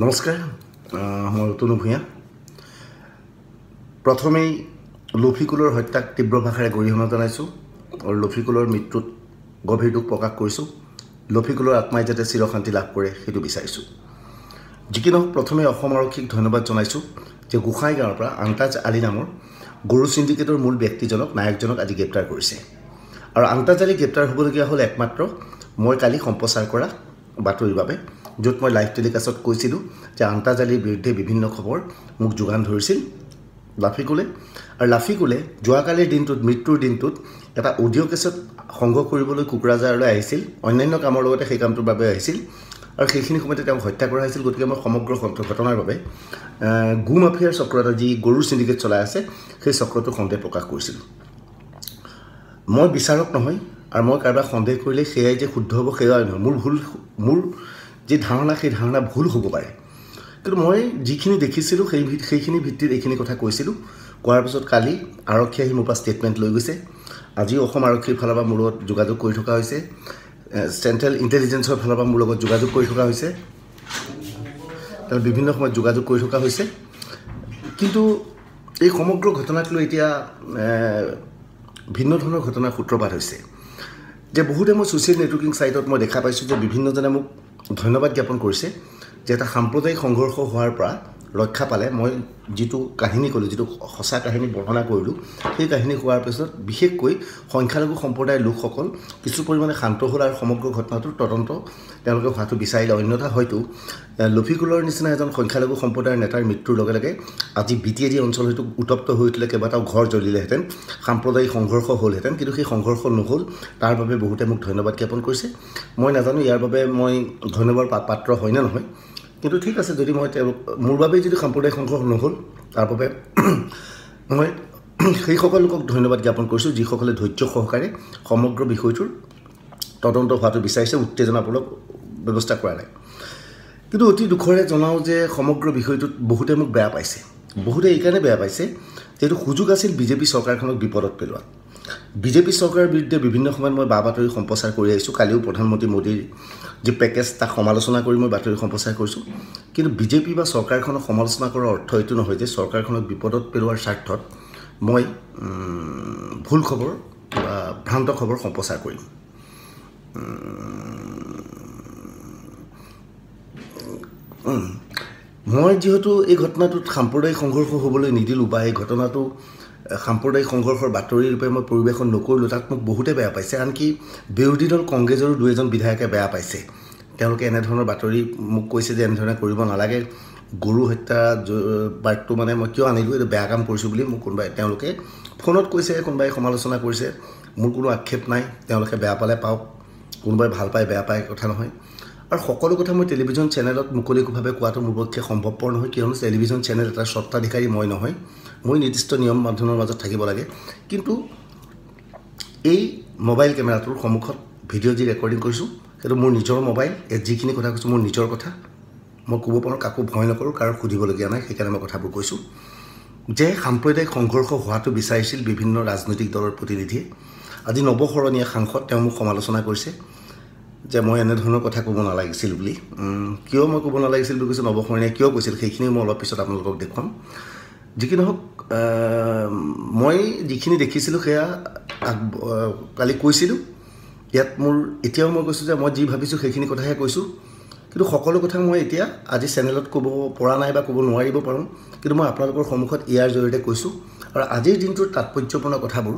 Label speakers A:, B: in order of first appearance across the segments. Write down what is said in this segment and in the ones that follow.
A: নমস্কাৰ মই অতনু ভূঞা। প্ৰথমেই লফিকুলৰ হত্যাক তীব্ৰ ভাষাৰে গৰিহণা জনাইছোঁ আৰু লফিকুলৰ মৃত্যুত গভীৰ দুখ প্ৰকাশ কৰিছোঁ। লফিকুলৰ আত্মাই যাতে চিৰশান্তি লাভ কৰে সেইটো বিচাৰিছোঁ। যি কি নহওক প্ৰথমে অসম আৰক্ষীক ধন্যবাদ জনাইছোঁ যে গোসাঁই গাঁৱৰ পৰা আন্তাজ আলী নামৰ গৰু চিণ্ডিকেটৰ মূল ব্যক্তিজনক নায়কজনক আজি গ্ৰেপ্তাৰ কৰিছে। আৰু আন্তাজ আলী গ্ৰেপ্তাৰ হ'বলগীয়া হ'ল একমাত্ৰ মই কালি সম্প্ৰচাৰ কৰা বাতৰিৰ বাবে। য'ত মই লাইভ টেলিকাষ্টত কৈছিলোঁ যে আন্তাজ আলীৰ বিৰুদ্ধে বিভিন্ন খবৰ মোক যোগান ধৰিছিল লাফিকুলে আৰু লাফিকুলে যোৱাকালিৰ দিনটোত মৃত্যুৰ দিনটোত এটা অডিঅ' কেছত সংগ্ৰহ কৰিবলৈ কোকৰাঝাৰলৈ আহিছিল। অন্যান্য কামৰ লগতে সেই কামটোৰ বাবে আহিছিল। আৰু সেইখিনি সময়তে তেওঁক হত্যা কৰা হৈছিল। গতিকে মই সমগ্ৰ ঘট- ঘটনাৰ বাবে গো মাফিয়াৰ চক্ৰ এটা যি গৰুৰ চিণ্ডিকেট চলাই আছে। সেই চক্ৰটোৰ সন্দেহ প্ৰকাশ কৰিছিলোঁ। মই বিচাৰক নহয় আৰু মই কাৰোবাক সন্দেহ কৰিলে সেয়াই যে শুদ্ধ হ'ব সেয়াই নহয়। মোৰ ভুল মোৰ যি ধাৰণা সেই ধাৰণা ভুল হ'ব পাৰে। কিন্তু মই যিখিনি দেখিছিলোঁ সেই সেইখিনি ভিত্তিত এইখিনি কথা কৈছিলোঁ। কোৱাৰ পিছত কালি আৰক্ষী আহি মোৰ পৰা ষ্টেটমেণ্ট লৈ গৈছে। আজিও অসম আৰক্ষীৰ ফালৰ পৰা মোৰ লগত যোগাযোগ কৰি থকা হৈছে। চেণ্ট্ৰেল ইণ্টেলিজেঞ্চৰ ফালৰ পৰা মোৰ লগত যোগাযোগ কৰি থকা হৈছে। তেওঁ বিভিন্ন সময়ত যোগাযোগ কৰি থকা হৈছে। কিন্তু এই সমগ্ৰ ঘটনাক লৈ এতিয়া ভিন্ন ধৰণৰ ঘটনাৰ সূত্ৰপাত হৈছে। যে বহুতে মই ছ'চিয়েল নেটৱৰ্কিং ছাইটত মই দেখা পাইছোঁ যে বিভিন্নজনে মোক ধন্যবাদ জ্ঞাপন কৰিছে যে এটা সাম্প্ৰদায়িক সংঘৰ্ষ হোৱাৰ পৰা ৰক্ষা পালে। মই যিটো কাহিনী ক'লোঁ যিটো সঁচা কাহিনী বৰ্ণনা কৰিলোঁ সেই কাহিনী হোৱাৰ পিছত বিশেষকৈ সংখ্যালঘু সম্প্ৰদায়ৰ লোকসকল কিছু পৰিমাণে শান্ত হ'ল আৰু সমগ্ৰ ঘটনাটোৰ তদন্ত তেওঁলোকে হোৱাটো বিচাৰিলে। অন্যথা হয়তো লফিকুলৰ নিচিনা এজন সংখ্যালঘু সম্প্ৰদায়ৰ নেতাৰ মৃত্যুৰ লগে লগে আজি বি টি এ ডি অঞ্চল হয়তো উত্তপ্ত হৈ উঠিলে কেইবাটাও ঘৰ জ্বলিলেহেঁতেন সাম্প্ৰদায়িক সংঘৰ্ষ হ'লহেঁতেন কিন্তু সেই সংঘৰ্ষ নহ'ল। তাৰ বাবে বহুতে মোক ধন্যবাদ জ্ঞাপন কৰিছে। মই নাজানো ইয়াৰ বাবে মই ধন্যবাদ পাত্ৰ হয় নে নহয়। কিন্তু ঠিক আছে যদি মই তেওঁলোক মোৰ বাবেই যদি সাম্প্ৰদায়িক সংঘৰ্ষ নহ'ল তাৰ বাবে মই সেইসকল লোকক ধন্যবাদ জ্ঞাপন কৰিছোঁ যিসকলে ধৈৰ্য সহকাৰে সমগ্ৰ বিষয়টোৰ তদন্ত হোৱাটো বিচাৰিছে উত্তেজনামূলক ব্যৱস্থা কৰা নাই। কিন্তু অতি দুখৰে জনাওঁ যে সমগ্ৰ বিষয়টোত বহুতে মোক বেয়া পাইছে। বহুতে এইকাৰণে বেয়া পাইছে যে এইটো সুযোগ আছিল বিজেপি চৰকাৰখনক বিপদত পেলোৱা বিজেপি চৰকাৰৰ বিৰুদ্ধে বিভিন্ন সময়ত মই বা বাতৰি সম্প্ৰচাৰ কৰি আহিছোঁ। কালিও প্ৰধানমন্ত্ৰী মোদীৰ যি পেকেজ তাক সমালোচনা কৰি মই বাতৰি সম্প্ৰচাৰ কৰিছোঁ। কিন্তু বিজেপি বা চৰকাৰখনক সমালোচনা কৰাৰ অৰ্থ এইটো নহয় যে চৰকাৰখনক বিপদত পেলোৱাৰ স্বাৰ্থত মই ভুল খবৰ বা ভ্ৰান্ত খবৰ সম্প্ৰচাৰ কৰিম। মই যিহেতু এই ঘটনাটোত সাম্প্ৰদায়িক সংঘৰ্ষ হ'বলৈ নিদিলোঁ বা এই ঘটনাটো সাম্প্ৰদায়িক সংঘৰ্ষৰ বাতৰি ৰূপে মই পৰিৱেশন নকৰিলোঁ তাত মোক বহুতে বেয়া পাইছে। আনকি বিৰোধী দল কংগ্ৰেছৰো দুই এজন বিধায়কে বেয়া পাইছে। তেওঁলোকে এনেধৰণৰ বাতৰি মোক কৈছে যে এনেধৰণে কৰিব নালাগে। গৰু হত্যা বাৰ্তটো মানে মই কিয় আনিলোঁ এইটো বেয়া কাম কৰিছোঁ বুলি মোক কোনোবাই তেওঁলোকে ফোনত কৈছে কোনোবাই সমালোচনা কৰিছে। মোৰ কোনো আক্ষেপ নাই তেওঁলোকে বেয়া পালে পাওক। কোনোবাই ভাল পায় বেয়া পায় কথা নহয়। আৰু সকলো কথা মই টেলিভিশ্যন চেনেলত মুকলিভাৱে কোৱাটো মোৰ পক্ষে সম্ভৱপৰ নহয় কিয়নো টেলিভিশ্যন চেনেল এটাৰ স্বত্বাধিকাৰী মই নহয়। মই নিৰ্দিষ্ট নিয়ম মাধ্যমৰ মাজত থাকিব লাগে। কিন্তু এই মোবাইল কেমেৰাটোৰ সন্মুখত ভিডিঅ' যি ৰেকৰ্ডিং কৰিছোঁ সেইটো মোৰ নিজৰ মোবাইল ইয়াত যিখিনি কথা কৈছোঁ মোৰ নিজৰ কথা। মই ক'ব পাৰোঁ কাকো ভয় নকৰোঁ কাৰো সুধিবলগীয়া নাই সেইকাৰণে মই কথাবোৰ কৈছোঁ। যে সাম্প্ৰদায়িক সংঘৰ্ষ হোৱাটো বিচাৰিছিল বিভিন্ন ৰাজনৈতিক দলৰ প্ৰতিনিধিয়ে। আজি নৱসৰণীয়া সাংসদ তেওঁ মোক সমালোচনা কৰিছে। যে মই এনেধৰণৰ কথা ক'ব নালাগিছিল বুলি। কিয় মই ক'ব নালাগিছিল বুলি কৈছোঁ নৱসৰণীয়ে কিয় কৈছিল? সেইখিনি মই অলপ পিছত আপোনালোকক দেখুৱাম। যি কি নহওক মই যিখিনি দেখিছিলোঁ সেয়া আগ কালি কৈছিলোঁ। ইয়াত মোৰ এতিয়াও মই কৈছোঁ যে মই যি ভাবিছোঁ সেইখিনি কথাহে কৈছোঁ। কিন্তু সকলো কথা মই এতিয়া আজি চেনেলত ক'ব পৰা নাই বা ক'ব নোৱাৰিব পাৰোঁ। কিন্তু মই আপোনালোকৰ সন্মুখত ইয়াৰ জৰিয়তে কৈছোঁ। আৰু আজিৰ দিনটোৰ তাৎপৰ্যপূৰ্ণ কথাবোৰ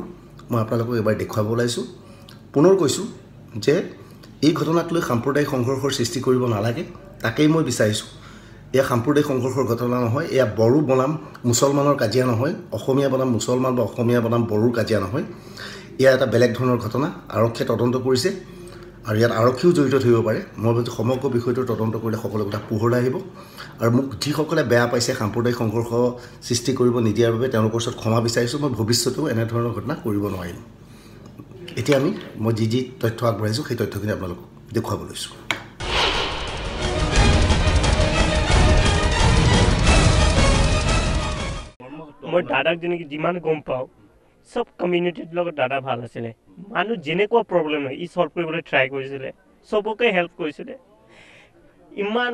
A: মই আপোনালোকক এবাৰ দেখুৱাব ওলাইছোঁ। পুনৰ কৈছোঁ যে এই ঘটনাক লৈ সাম্প্ৰদায়িক সংঘৰ্ষৰ সৃষ্টি কৰিব নালাগে তাকেই মই বিচাৰিছোঁ। এয়া সাম্প্ৰদায়িক সংঘৰ্ষৰ ঘটনা নহয় এয়া বড়ো বনাম মুছলমানৰ কাজিয়া নহয় অসমীয়া বনাম মুছলমান বা অসমীয়া বনাম বড়োৰ কাজিয়া নহয়। এয়া এটা বেলেগ ধৰণৰ ঘটনা আৰক্ষীয়ে তদন্ত কৰিছে আৰু ইয়াত আৰক্ষীও জড়িত থাকিব পাৰে। মই ভাবিছোঁ সমগ্ৰ বিষয়টোৰ তদন্ত কৰিলে সকলো কথা পোহৰলৈ আহিব। আৰু মোক যিসকলে বেয়া পাইছে সাম্প্ৰদায়িক সংঘৰ্ষ সৃষ্টি কৰিব নিদিয়াৰ বাবে তেওঁলোকৰ ওচৰত ক্ষমা বিচাৰিছোঁ মই ভৱিষ্যতেও এনেধৰণৰ ঘটনা কৰিব নোৱাৰিম। এতিয়া আমি মই যি যি তথ্য আগবঢ়াইছোঁ সেই তথ্যখিনি আপোনালোকক দেখুৱাব লৈছোঁ।
B: মই দাদাক যেনেকৈ যিমান গম পাওঁ চব কমিউনিটিৰ লগত দাদা ভাল আছিলে। মানুহ যেনেকুৱা প্ৰব্লেম হয় ই ছল্ভ কৰিবলৈ ট্ৰাই কৰিছিলে চবকে হেল্প কৰিছিলে। ইমান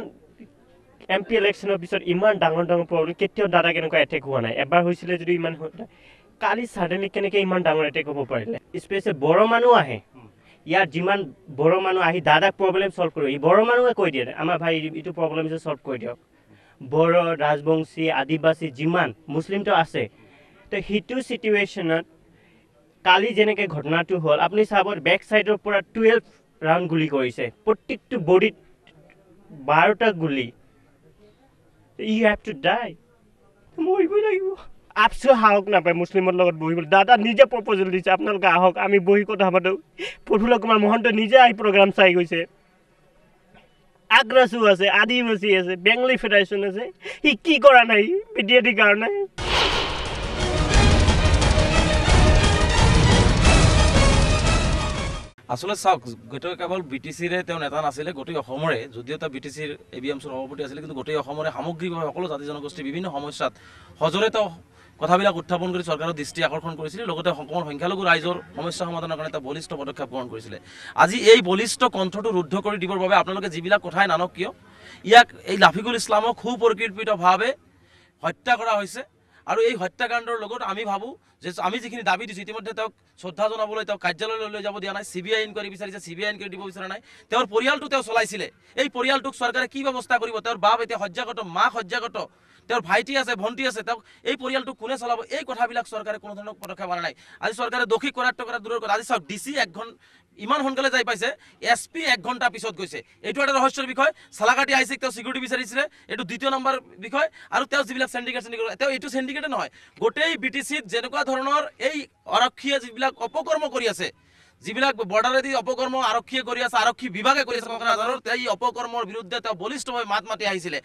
B: এম পি ইলেকশ্যনৰ পিছত ইমান ডাঙৰ ডাঙৰ প্ৰব্লেম কেতিয়াও দাদাক এনেকুৱা এটেক হোৱা নাই। এবাৰ হৈছিলে যদি ইমান। কালি ছাডেনলি কেনেকৈ ইমান ডাঙৰ এটেক হ'ব পাৰিলে। স্পেচিয়েল বড়ো মানুহ আহে। ইয়াত যিমান বড়ো মানুহ আহি দাদাক প্ৰব্লেম ছল্ভ কৰিব। ই বড়ো মানুহে কৈ দিয়ে আমাৰ ভাই এইটো প্ৰব্লেম যে ছল্ভ কৰি দিয়ক। বড়ো ৰাজবংশী আদিবাসী যিমান মুছলিমটো আছে। তো সেইটো চিটুৱেশ্যনত কালি যেনেকৈ ঘটনাটো হ'ল আপুনি চাব বেক ছাইডৰ পৰা টুৱেল্ভ ৰাউণ্ড গুলি কৰিছে। প্ৰত্যেকটো বডিত বাৰটা গুলি। ইউ হেভ টু ডাই মৰিবই লাগিব। আপচু সাহস নাপায় মুছলিমৰ লগত বহিবলৈ দাদা নিজে প্ৰপ'জেল দিছে আপোনালোকে আহক আমি বহি কথা পাতোঁ। প্ৰফুল্ল কুমাৰ মহন্ত নিজে আহি প্ৰগ্ৰাম চাই গৈছে। আগ্ৰাসু আছে আদিবাসী আছে বেংগলী ফেডাৰেশ্যন আছে। সি কি কৰা নাই বি টি এ ডিৰ কাৰণে?
C: আচলতে চাওক গোটেই কেৱল বি টি চিৰে তেওঁ নেতা নাছিলে গোটেই অসমৰে যদিও তেওঁ বি টি চিৰ এ বি এমছৰ সভাপতি আছিলে কিন্তু গোটেই অসমৰে সামগ্ৰিকভাৱে সকলো জাতি জনগোষ্ঠীৰ বিভিন্ন সমস্যাত সজোৰে তেওঁ কথাবিলাক উত্থাপন কৰি চৰকাৰৰ দৃষ্টি আকৰ্ষণ কৰিছিলে। লগতে অসমৰ সংখ্যালঘু ৰাইজৰ সমস্যা সমাধানৰ কাৰণে এটা বলিষ্ঠ পদক্ষেপ গ্ৰহণ কৰিছিলে। আজি এই বলিষ্ঠ কণ্ঠটো ৰুদ্ধ কৰি দিবৰ বাবে আপোনালোকে যিবিলাক কথাই নানক কিয় ইয়াক এই লাফিকুল ইছলামক সুপৰিকল্পিতভাৱে হত্যা কৰা হৈছে আৰু এই হত্যাকাণ্ডৰ লগত আমি ভাবোঁ যে আমি যিখিনি দাবী দিছোঁ ইতিমধ্যে তেওঁক শ্ৰদ্ধা জনাবলৈ তেওঁক কাৰ্যালয়লৈ লৈ যাব দিয়া নাই চি বি আই ইনকুৱাৰী বিচাৰিছে চি বি আই ইনকুৱাৰী দিব বিচৰা নাই। তেওঁৰ পৰিয়ালটো তেওঁ চলাইছিলে। এই পৰিয়ালটোক চৰকাৰে কি ব্যৱস্থা কৰিব? তেওঁৰ বাপ এতিয়া সজ্জাগত মাক সজ্জাগত তেওঁৰ ভাইটি আছে ভণ্টি আছে তেওঁক এই পৰিয়ালটোক কোনে চলাব? এই কথাবিলাক চৰকাৰে কোনো ধৰণৰ পদক্ষেপ অনা নাই। আজি চৰকাৰে দোষী কৰাটো কৰা দূৰৰ কথা আজি চাওক ডি চি এক ইমান সোনকালে যাই পাইছে এছ পি এক ঘণ্টা পিছত গৈছে। এইটো এটা ৰহস্যৰ বিষয়। চালাকাটি আইচিক তেওঁ চিকিউৰিটি বিচাৰিছিলে। এইটো দ্বিতীয় নম্বৰ বিষয়। আৰু তেওঁ যিবিলাক চেণ্ডিকেট চেণ্ডিকেট তেওঁ এইটো চেণ্ডিকেটে নহয়। গোটেই বি টি চিত যেনেকুৱা ধৰণৰ এই আৰক্ষীয়ে যিবিলাক অপকৰ্ম কৰি আছে যিবিলাক বৰ্ডাৰেদি অপকৰ্ম আৰক্ষীয়ে কৰি আছে আৰক্ষী বিভাগে কৰি আছে এই অপকৰ্মৰ বিৰুদ্ধে তেওঁ বলিষ্ঠভাৱে মাত মাতি আহিছিলে।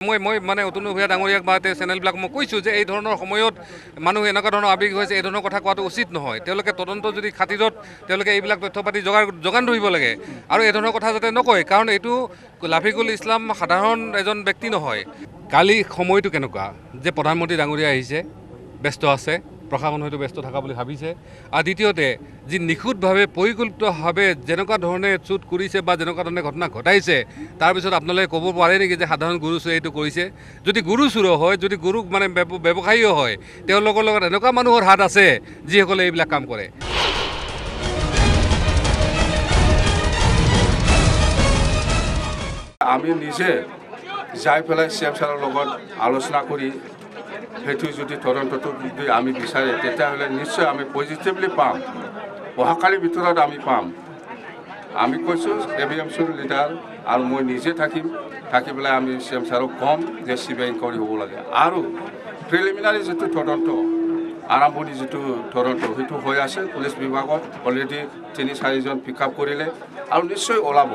D: মই মই মানে অতুল ভূঞা ডাঙৰীয়াক বা চেনেলবিলাক মই কৈছোঁ যে এই ধৰণৰ সময়ত মানুহ এনেকুৱা ধৰণৰ আৱেগ হৈছে এই ধৰণৰ কথা কোৱাটো উচিত নহয়। তেওঁলোকে তদন্ত যদি খাতিৰত তেওঁলোকে এইবিলাক তথ্য পাতি যোগাৰ যোগান ধৰিব লাগে আৰু এই ধৰণৰ কথা যাতে নকয় কাৰণ এইটো লাফিকুল ইছলাম সাধাৰণ এজন ব্যক্তি নহয়। কালি সময়টো কেনেকুৱা? যে প্ৰধানমন্ত্ৰী ডাঙৰীয়া আহিছে ব্যস্ত আছে। প্ৰশাসন হয়তো ব্যস্ত থকা বুলি ভাবিছে। আৰু দ্বিতীয়তে যি নিখুঁতভাৱে পৰিকল্পিতভাৱে যেনেকুৱা ধৰণে শ্বুট কৰিছে বা যেনেকুৱা ধৰণে ঘটনা ঘটাইছে তাৰপিছত আপোনালোকে ক'ব পাৰে নেকি যে সাধাৰণ গুৰু চোৰে এইটো কৰিছে? যদি গুৰু চোৰ হয় যদি গুৰু মানে ব্যৱ- ব্যৱসায়ীও হয় তেওঁলোকৰ লগত এনেকুৱা মানুহৰ হাত আছে যিসকলে এইবিলাক কাম কৰে।
E: আমি নিজে যাই পেলাই চি এম ছাৰৰ লগত আলোচনা কৰি সেইটো যদি তদন্তটো যদি আমি বিচাৰে তেতিয়াহ'লে নিশ্চয় আমি পজিটিভলি পাম। অহাকালিৰ ভিতৰত আমি পাম। আমি কৈছোঁ এ বি এম চিৰ লিডাৰ আৰু মই নিজে থাকিম। থাকি পেলাই আমি চি এম ছাৰক ক'ম যে চি বি ইনকুৱাৰী হ'ব লাগে। আৰু প্ৰিলিমিনাৰী যিটো তদন্ত আৰম্ভণি যিটো তদন্ত সেইটো হৈ আছে। পুলিচ বিভাগত অলৰেডি তিনি চাৰিজন পিক আপ কৰিলে আৰু নিশ্চয় ওলাব।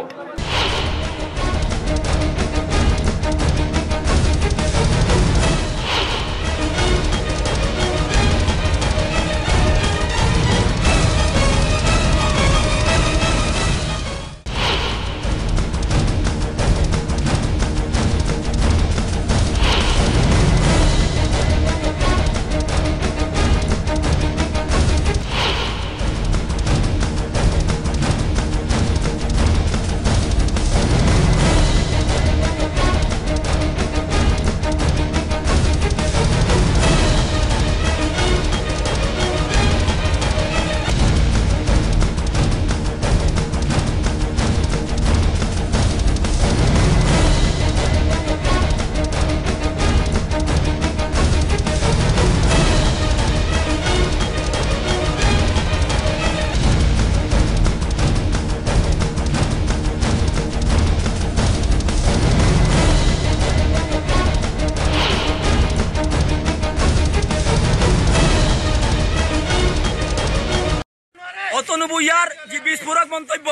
F: ভূঞাৰ যি বিস্ফোৰক মন্তব্য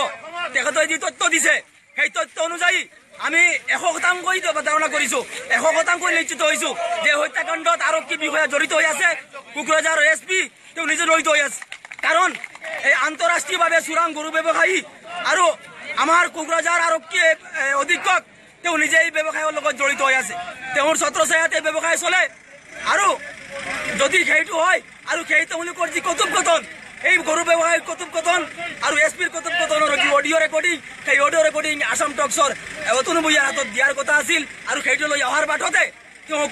F: তেখেতে যি তথ্য দিছে সেই তথ্য অনুযায়ী আমি এশ শতাংশই ধাৰণা কৰিছো এশ শতাংশই নিশ্চিত হৈছো যে হত্যাকাণ্ডত আৰক্ষী বিষয়া জড়িত হৈ আছে। কোকৰাঝাৰৰ এছ পি তেওঁ নিজে জড়িত হৈ আছে। কাৰণ এই আন্তঃৰাষ্ট্ৰীয়ভাৱে চোৰাং গৰু ব্যৱসায়ী আৰু আমাৰ কোকৰাঝাৰ আৰক্ষী অধীক্ষক তেওঁ নিজে এই ব্যৱসায়ৰ লগত জড়িত হৈ আছে। তেওঁৰ ছত্ৰছায়াত এই ব্যৱসায় চলে। আৰু যদি সেইটো হয় আৰু সেই তেওঁলোকৰ যি কথোপকথন
C: এই গৰু ব্যৱসায়ী কতুব কথন? আৰু এছ পিৰ কথনৰ যি অডিঅ' ৰেকৰ্ডিং সেই অডিঅ' ৰেকৰ্ডিং আছাম টকছৰ অতনু ভূঞাৰ হাতত দিয়াৰ কথা আছিল। আৰু সেইটো লৈ অহাৰ বাটতে তেওঁক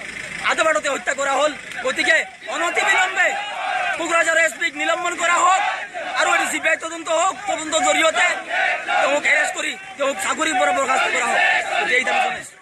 C: আধা বাটতে হত্যা কৰা হ'ল। গতিকে অনতি বিলম্বে কোকৰাঝাৰ এছ পিক নিলম্বন কৰা হওক, আৰু এটি চি বি আই তদন্ত হওক, তদন্তৰ জৰিয়তে তেওঁক এৰেষ্ট কৰি, তেওঁক চাকৰিৰ পৰা বৰখাস্ত কৰা হওক। এই দাবি